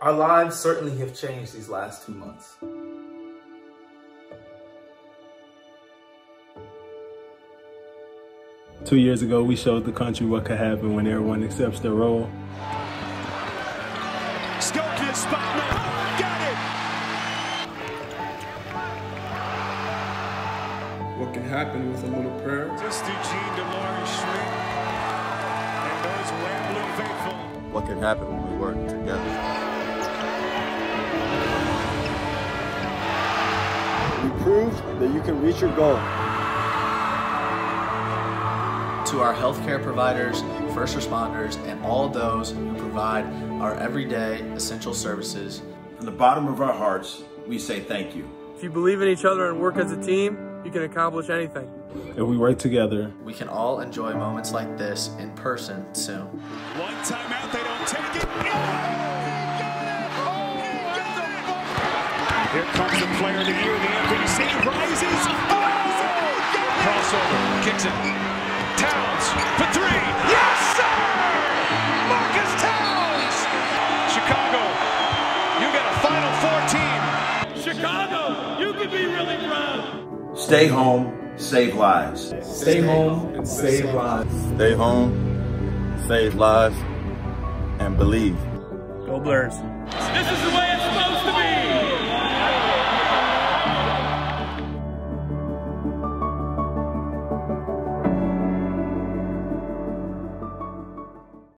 Our lives certainly have changed these last two months. Two years ago, we showed the country what could happen when everyone accepts their role. Scoped spot now. Oh, got it. What can happen with a little prayer? Sister Jean Dolores Schmidt and those Rambling faithful. What can happen when we work together? We proved that you can reach your goal. to our healthcare providers, first responders, and all those who provide our everyday essential services. From the bottom of our hearts, we say thank you. If you believe in each other and work as a team, you can accomplish anything. If we work together, We can all enjoy moments like this in person soon. One timeout, they don't take it. Here comes the player of the year, the MVP rises. Oh! Crossover, kicks it. Townes for three. Yes, sir! Marques Townes! Chicago, you got a Final Four team. Chicago, you can be really proud. Stay home, save lives. Stay home and save lives. Stay home, save lives, and believe. Go Blurs. This is the way